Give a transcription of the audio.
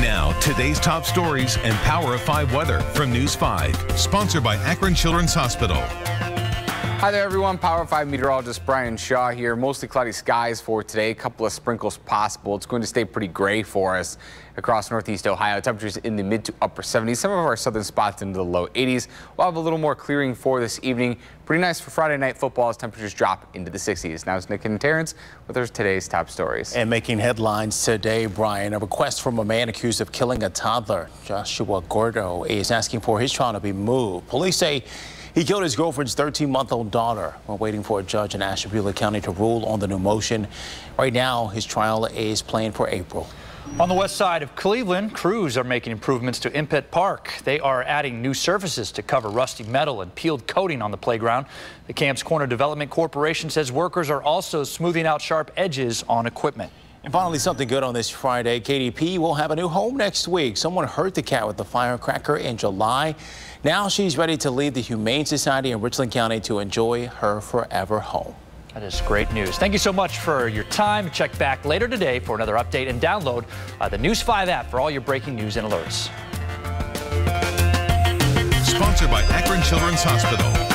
Now, today's top stories and Power of 5 weather from News 5. Sponsored by Akron Children's Hospital. Hi there, everyone. Power 5 meteorologist Brian Shaw here. Mostly cloudy skies for today. A couple of sprinkles possible. It's going to stay pretty gray for us across northeast Ohio. Temperatures in the mid to upper 70s. Some of our southern spots into the low 80s. We'll have a little more clearing for this evening. Pretty nice for Friday night football as temperatures drop into the 60s. Now it's Nick and Terrence with our today's top stories. And making headlines today, Brian, a request from a man accused of killing a toddler. Joshua Gordo is asking for his trial to be moved. Police say he killed his girlfriend's 13-month-old daughter. We're waiting for a judge in Ashtabula County to rule on the new motion. Right now, his trial is planned for April. On the west side of Cleveland, crews are making improvements to Impett Park. They are adding new surfaces to cover rusty metal and peeled coating on the playground. The Kamm's Corner Development Corporation says workers are also smoothing out sharp edges on equipment. And finally, something good on this Friday. KDP will have a new home next week. Someone hurt the cat with a firecracker in July. Now she's ready to leave the Humane Society in Richland County to enjoy her forever home. That is great news. Thank you so much for your time. Check back later today for another update and download uh, the News 5 app for all your breaking news and alerts. Sponsored by Akron Children's Hospital.